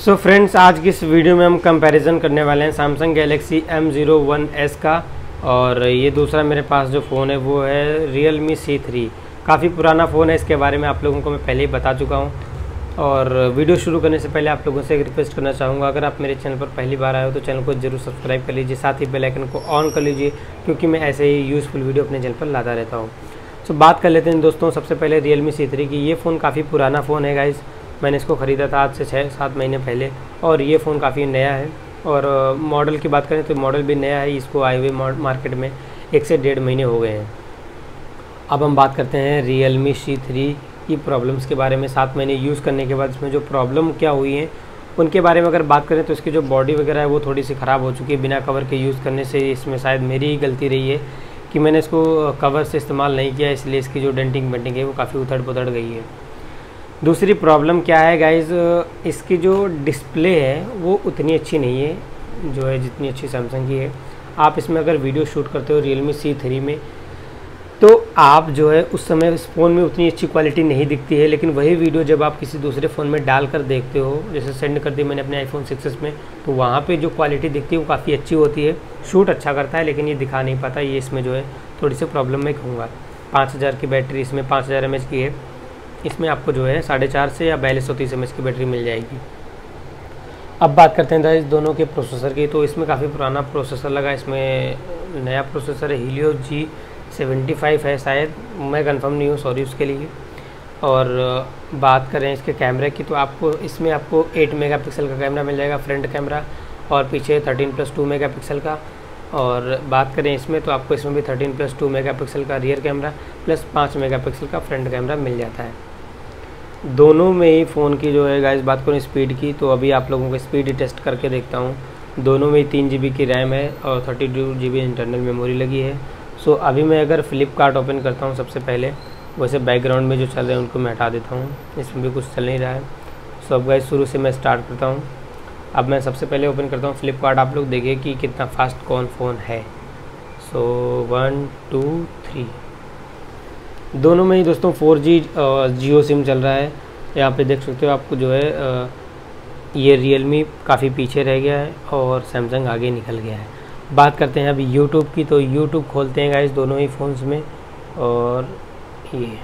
सो so friends आज की इस वीडियो में हम कंपैरिजन करने वाले हैं Samsung Galaxy M zero one S का और ये दूसरा मेरे पास जो फ़ोन है, वो है रियल मी सी थ्री काफ़ी पुराना फ़ोन है, इसके बारे में आप लोगों को मैं पहले ही बता चुका हूँ। और वीडियो शुरू करने से पहले आप लोगों से एक रिक्वेस्ट करना चाहूँगा, अगर आप मेरे चैनल पर पहली बार आए हो तो चैनल को ज़रूर सब्सक्राइब कर लीजिए, साथ ही बेल आइकन को ऑन कर लीजिए, क्योंकि मैं ऐसे ही यूज़फुल वीडियो अपने चैनल पर लाता रहता हूँ। सो बात कर लेते हैं दोस्तों, सबसे पहले रियल मी सी थ्री की। ये फ़ोन काफ़ी पुराना फ़ोन है गाइज़ मैंने इसको ख़रीदा था आज से छः, सात महीने पहले और ये फ़ोन काफ़ी नया है और मॉडल की बात करें तो मॉडल भी नया है, इसको आए हुए मार्केट में एक से डेढ़ महीने हो गए हैं। अब हम बात करते हैं रियल मी सी थ्री की प्रॉब्लम्स के बारे में, सात महीने यूज़ करने के बाद इसमें जो प्रॉब्लम क्या हुई है, उनके बारे में अगर बात करें तो इसकी जो बॉडी वगैरह है वो थोड़ी सी ख़राब हो चुकी है, बिना कवर के यूज़ करने से इसमें शायद मेरी ही गलती रही है कि मैंने इसको कवर से इस्तेमाल नहीं किया, इसलिए इसकी जो डेंटिंग पेंटिंग है वो काफ़ी उथड़ पुथड़ गई है। दूसरी प्रॉब्लम क्या है गाइज़ इसकी जो डिस्प्ले है, वो उतनी अच्छी नहीं है, जो है जितनी अच्छी सैमसंग की है। आप इसमें अगर वीडियो शूट करते हो रियल मी सी थ्री में तो आप जो है उस समय इस फ़ोन में उतनी अच्छी क्वालिटी नहीं दिखती है, लेकिन वही वीडियो जब आप किसी दूसरे फ़ोन में डाल कर देखते हो, जैसे सेंड कर दी मैंने अपने आईफोन सिक्सेस में तो वहाँ पे जो क्वालिटी दिखती है वो काफ़ी अच्छी होती है। शूट अच्छा करता है, लेकिन ये दिखा नहीं पाता, ये इसमें जो है थोड़ी सी प्रॉब्लम मैं कहूँगा। पाँच हज़ार की बैटरी इसमें पाँच हज़ार एम की है। इसमें आपको जो है साढ़े चार से या बयालीस सौ तीस एम की बैटरी मिल जाएगी। अब बात करते हैं इस दोनों के प्रोसेसर की तो इसमें काफ़ी पुराना प्रोसेसर लगा, इसमें नया प्रोसेसर है हीलियो जी सेवेंटी फाइव है शायद, मैं कंफर्म नहीं हूँ सॉरी उसके लिए। और बात करें इसके कैमरे की तो आपको, इसमें आपको 8 मेगापिक्सल का कैमरा मिल जाएगा फ्रंट कैमरा और पीछे 13 प्लस टू मेगा का। और बात करें इसमें तो आपको इसमें भी 13 प्लस टू मेगा का रियर कैमरा प्लस 5 मेगापिक्सल का फ्रंट कैमरा मिल जाता है। दोनों में ही फ़ोन की जो है गाइस बात करूँ स्पीड की तो अभी आप लोगों को स्पीड टेस्ट करके देखता हूँ। दोनों में ही तीन जीबी की रैम है और thirty two G internal memory लगी है। सो अभी मैं अगर फ्लिपकार्ट ओपन करता हूँ सबसे पहले, वैसे बैकग्राउंड में जो चल रहे हैं उनको मैं हटा देता हूँ। इसमें भी कुछ चल नहीं रहा है। सो अब गाइस शुरू से मैं स्टार्ट करता हूँ। अब मैं सबसे पहले ओपन करता हूँ फ्लिपकार्ट आप लोग देखिए कि कितना फास्ट कौन फ़ोन है। सो वन टू थ्री दोनों में ही दोस्तों फोर जी जियो सिम चल रहा है। यहाँ पे देख सकते हो आपको जो है ये रियल मी काफ़ी पीछे रह गया है और सैमसंग आगे निकल गया है। बात करते हैं अभी यूट्यूब की तो यूट्यूब खोलते हैं गाइस दोनों ही फ़ोन्स में और ये।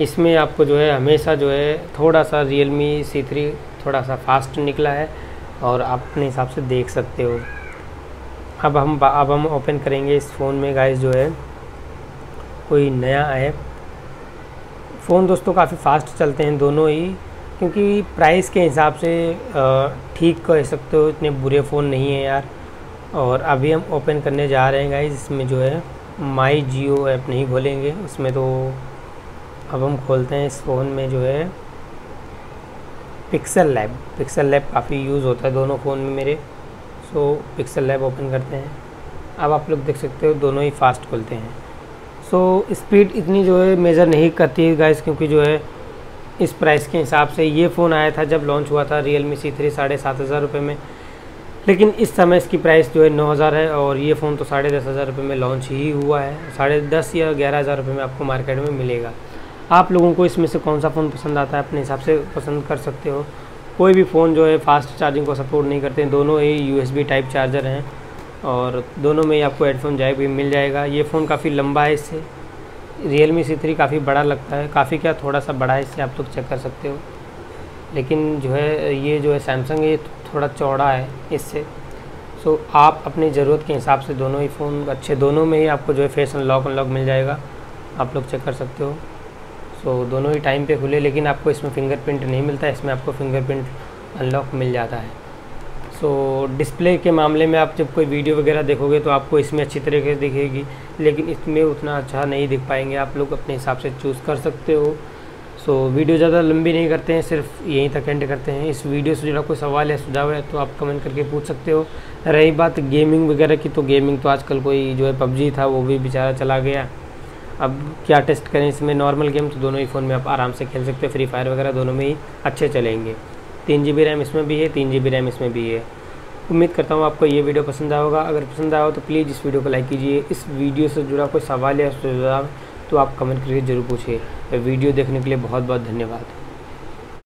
इसमें आपको जो है, हमेशा जो है थोड़ा सा रियल मी सी थ्री थोड़ा सा फास्ट निकला है और आप अपने हिसाब से देख सकते हो। अब हम अब हम ओपन करेंगे इस फ़ोन में गाइस जो है। कोई नया ऐप। फ़ोन दोस्तों काफ़ी फास्ट चलते हैं दोनों ही, क्योंकि प्राइस के हिसाब से ठीक कह सकते हो, इतने बुरे फ़ोन नहीं हैं यार। और अभी हम ओपन करने जा रहे हैं गाइस इसमें जो है माई जियो ऐप नहीं खोलेंगे। उसमें तो अब हम खोलते हैं इस फ़ोन में जो है पिक्सल लैब पिक्सल लैब काफ़ी यूज़ होता है दोनों फ़ोन में मेरे। सो पिक्सल लैब ओपन करते हैं। अब आप लोग देख सकते हो, दोनों ही फास्ट खुलते हैं। सो स्पीड इतनी जो है मेज़र नहीं करती गाइस क्योंकि जो है इस प्राइस के हिसाब से ये फ़ोन आया था जब लॉन्च हुआ था रियल मी सी थ्री साढ़े सात हज़ार रुपये में। लेकिन इस समय इसकी प्राइस जो है नौ हज़ार है और ये फ़ोन तो साढ़े दस हज़ार रुपये में लॉन्च ही हुआ है। साढ़े दस या ग्यारह हज़ार रुपये में आपको मार्केट में मिलेगा। आप लोगों को इसमें से कौन सा फ़ोन पसंद आता है अपने हिसाब से पसंद कर सकते हो। कोई भी फ़ोन जो है फास्ट चार्जिंग को सपोर्ट नहीं करते। दोनों ही यूएसबी टाइप चार्जर हैं। और दोनों में ही आपको हेडफोन जाए भी मिल जाएगा। ये फ़ोन काफ़ी लंबा है इससे। रियल मी सी थ्री काफ़ी बड़ा लगता है। काफ़ी क्या थोड़ा सा बड़ा है इससे आप लोग चेक कर सकते हो। लेकिन जो है, ये जो है सैमसंग ये थोड़ा चौड़ा है इससे। सो आप अपनी ज़रूरत के हिसाब से दोनों ही फ़ोन अच्छे दोनों में ही आपको जो है फेस अनलॉक अनलॉक मिल जाएगा। आप लोग चेक कर सकते हो। सो दोनों ही टाइम पे खुले, लेकिन आपको इसमें फिंगरप्रिंट नहीं मिलता। इसमें आपको फिंगरप्रिंट अनलॉक मिल जाता है। सो so, डिस्प्ले के मामले में आप जब कोई वीडियो वगैरह देखोगे तो आपको इसमें अच्छी तरीके से दिखेगी लेकिन इसमें उतना अच्छा नहीं दिख पाएँगे। आप लोग अपने हिसाब से चूज़ कर सकते हो। सो so, वीडियो ज़्यादा लंबी नहीं करते हैं सिर्फ़ यहीं तक एंड करते हैं। इस वीडियो से जुड़ा कोई सवाल है सुझाव है तो आप कमेंट करके पूछ सकते हो। रही बात गेमिंग वगैरह की तो गेमिंग तो आजकल कोई जो है पबजी था वो भी बेचारा चला गया। अब क्या टेस्ट करें इसमें? नॉर्मल गेम तो दोनों ही फ़ोन में आप आराम से खेल सकते हो। फ्री फायर वगैरह दोनों में ही अच्छे चलेंगे। तीन जी बी रैम इसमें भी है, तीन जी बी रैम इसमें भी है। उम्मीद करता हूँ आपको ये वीडियो पसंद आया होगा। अगर पसंद आया हो तो प्लीज़ इस वीडियो को लाइक कीजिए। इस वीडियो से जुड़ा कोई सवाल या सुझाव तो आप कमेंट करके ज़रूर पूछिए। वीडियो देखने के लिए बहुत बहुत धन्यवाद।